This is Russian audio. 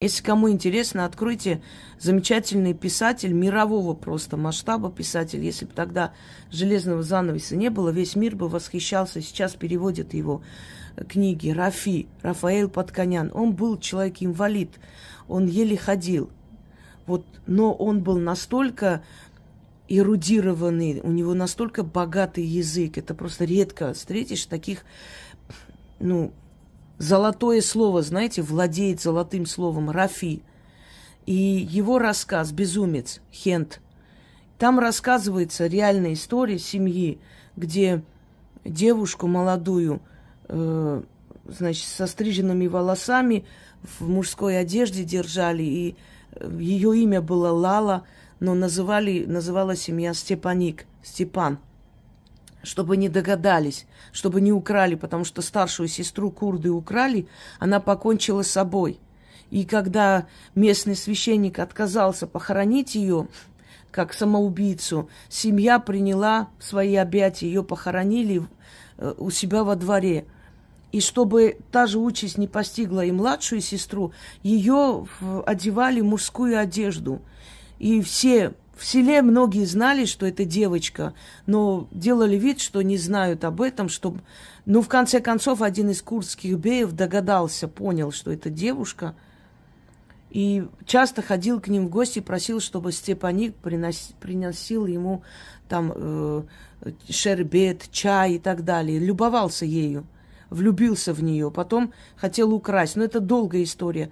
Если кому интересно, откройте замечательный писатель мирового просто масштаба писатель. Если бы тогда железного занавеса не было, весь мир бы восхищался. Сейчас переводят его книги. Рафи, Рафаэль Подконян. Он был человек-инвалид. Он еле ходил. Вот, но он был настолько эрудированный, у него настолько богатый язык. Это просто редко встретишь таких, ну, золотое слово, знаете, владеет золотым словом Рафи. И его рассказ «Безумец» Хент. Там рассказывается реальная история семьи, где девушку молодую, э, значит, со стриженными волосами в мужской одежде держали, и э, ее имя было Лала, но называли, называла семья Степаник, Степан – чтобы не догадались, чтобы не украли, потому что старшую сестру курды украли, она покончила с собой. И когда местный священник отказался похоронить ее, как самоубийцу, семья приняла свои объятия, ее похоронили э, у себя во дворе. И чтобы та же участь не постигла и младшую сестру, ее одевали мужскую одежду. И все в селе многие знали, что это девочка, но делали вид, что не знают об этом, что... Ну, в конце концов, один из курдских беев догадался, понял, что это девушка, и часто ходил к ним в гости, просил, чтобы Степаник приносил, приносил ему там э, шербет, чай и так далее. Любовался ею, влюбился в нее, потом хотел украсть. Но это долгая история.